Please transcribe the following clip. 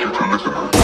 就成了什么